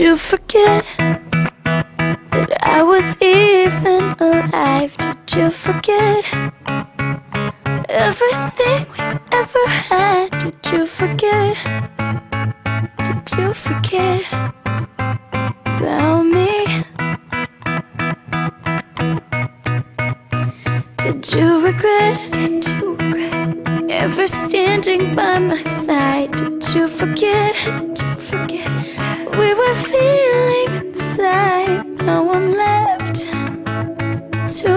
you forget that I was even alive? Did you forget everything we ever had? Did you forget? Did you forget about me? Did you regret? Did you regret ever standing by my side? Did you forget? Did you forget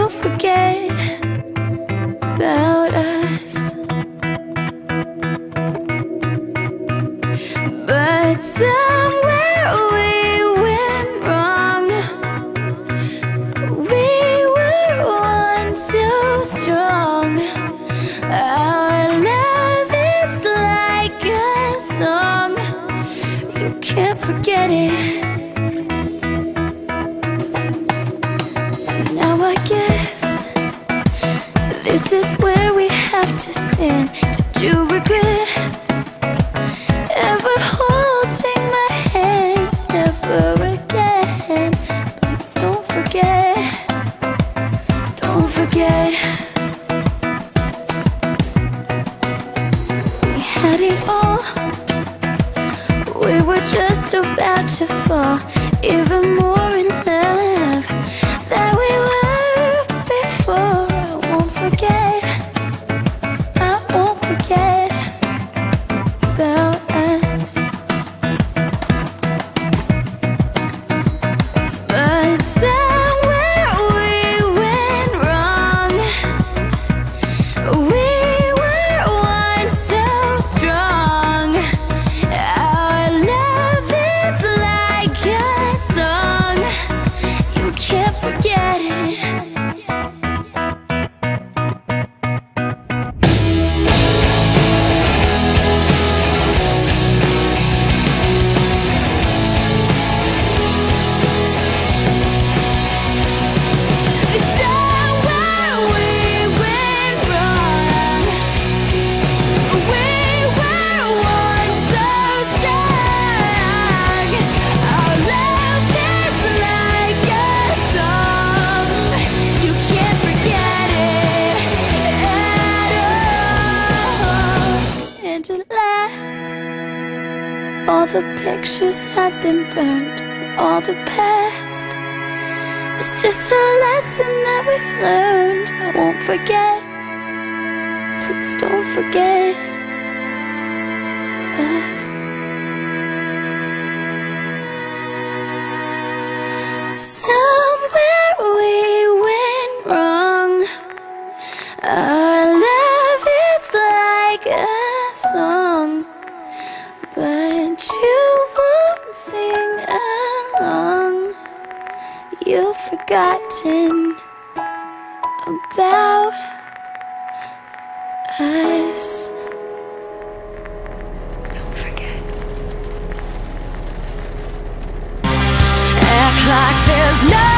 to forget about us. But somewhere we went wrong. We were once so strong. Our love is like a song. You can't forget it. So now I guess this is where we have to stand. Did you regret ever holding my hand? Never again. Please don't forget. Don't forget. We had it all. We were just about to fall, even more all the pictures have been burned. All the past. It's just a lesson that we've learned. I won't forget. Please don't forget us. You've forgotten about us. Don't forget. Act like there's no